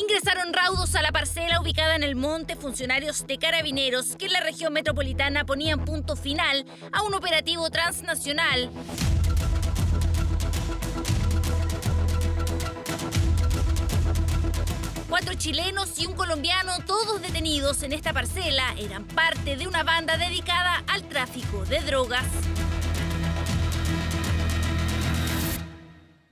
Ingresaron raudos a la parcela ubicada en el monte funcionarios de carabineros que en la región metropolitana ponían punto final a un operativo transnacional. Cuatro chilenos y un colombiano, todos detenidos en esta parcela, eran parte de una banda dedicada al tráfico de drogas.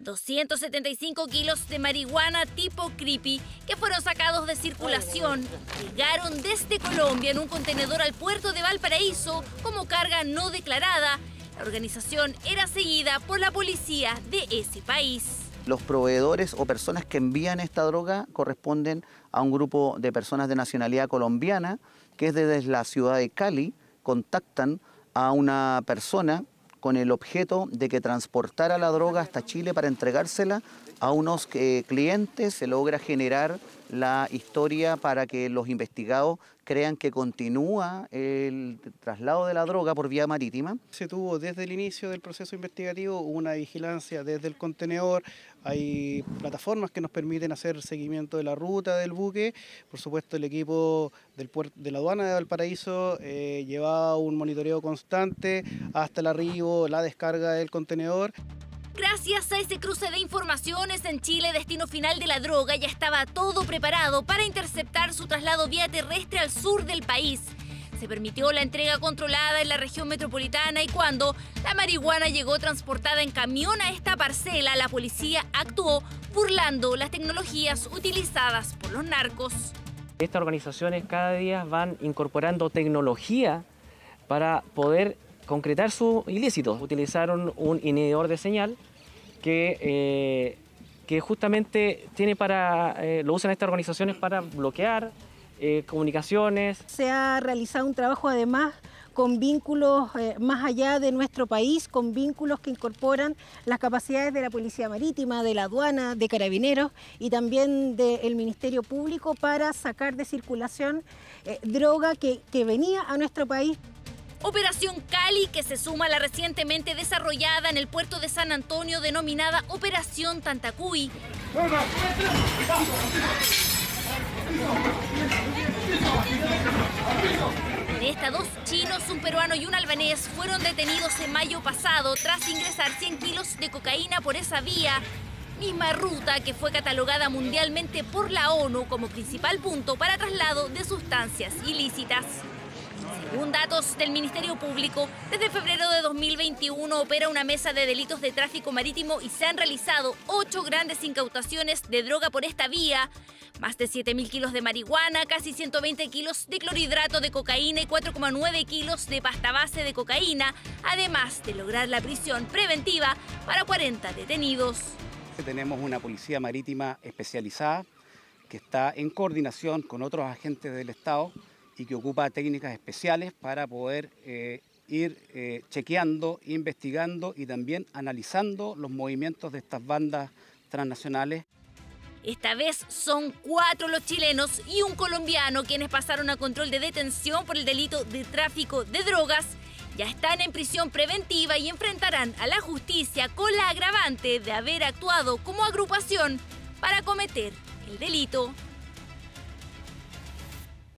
275 kilos de marihuana tipo creepy que fueron sacados de circulación llegaron desde Colombia en un contenedor al puerto de Valparaíso como carga no declarada. La organización era seguida por la policía de ese país. Los proveedores o personas que envían esta droga corresponden a un grupo de personas de nacionalidad colombiana que desde la ciudad de Cali contactan a una persona con el objeto de que transportara la droga hasta Chile para entregársela a unos eh, clientes, se logra generar la historia para que los investigados crean que continúa el traslado de la droga por vía marítima. Se tuvo desde el inicio del proceso investigativo una vigilancia desde el contenedor, hay plataformas que nos permiten hacer seguimiento de la ruta del buque, por supuesto el equipo del de la aduana de Valparaíso eh, lleva un monitoreo constante hasta el arribo, la descarga del contenedor. Gracias a ese cruce de informaciones en Chile, destino final de la droga, ya estaba todo preparado para interceptar su traslado vía terrestre al sur del país. Se permitió la entrega controlada en la región metropolitana y cuando la marihuana llegó transportada en camión a esta parcela, la policía actuó burlando las tecnologías utilizadas por los narcos. Estas organizaciones cada día van incorporando tecnología para poder concretar su ilícito. Utilizaron un inhibidor de señal que, eh, que justamente tiene para, eh, lo usan estas organizaciones para bloquear eh, comunicaciones. Se ha realizado un trabajo además con vínculos más allá de nuestro país, con vínculos que incorporan las capacidades de la Policía Marítima, de la aduana, de carabineros y también del Ministerio Público para sacar de circulación droga que, que venía a nuestro país. Operación Cali, que se suma a la recientemente desarrollada en el puerto de San Antonio denominada Operación Tantacuy. En esta, dos chinos, un peruano y un albanés fueron detenidos en mayo pasado tras ingresar 100 kilos de cocaína por esa vía, misma ruta que fue catalogada mundialmente por la ONU como principal punto para traslado de sustancias ilícitas. Según datos del Ministerio Público, desde febrero de 2021 opera una mesa de delitos de tráfico marítimo y se han realizado ocho grandes incautaciones de droga por esta vía. Más de 7.000 kilos de marihuana, casi 120 kilos de clorhidrato de cocaína y 4,9 kilos de pasta base de cocaína, además de lograr la prisión preventiva para 40 detenidos. Tenemos una policía marítima especializada que está en coordinación con otros agentes del Estado y que ocupa técnicas especiales para poder eh, ir eh, chequeando, investigando y también analizando los movimientos de estas bandas transnacionales. Esta vez son cuatro los chilenos y un colombiano quienes pasaron a control de detención por el delito de tráfico de drogas. Ya están en prisión preventiva y enfrentarán a la justicia con la agravante de haber actuado como agrupación para cometer el delito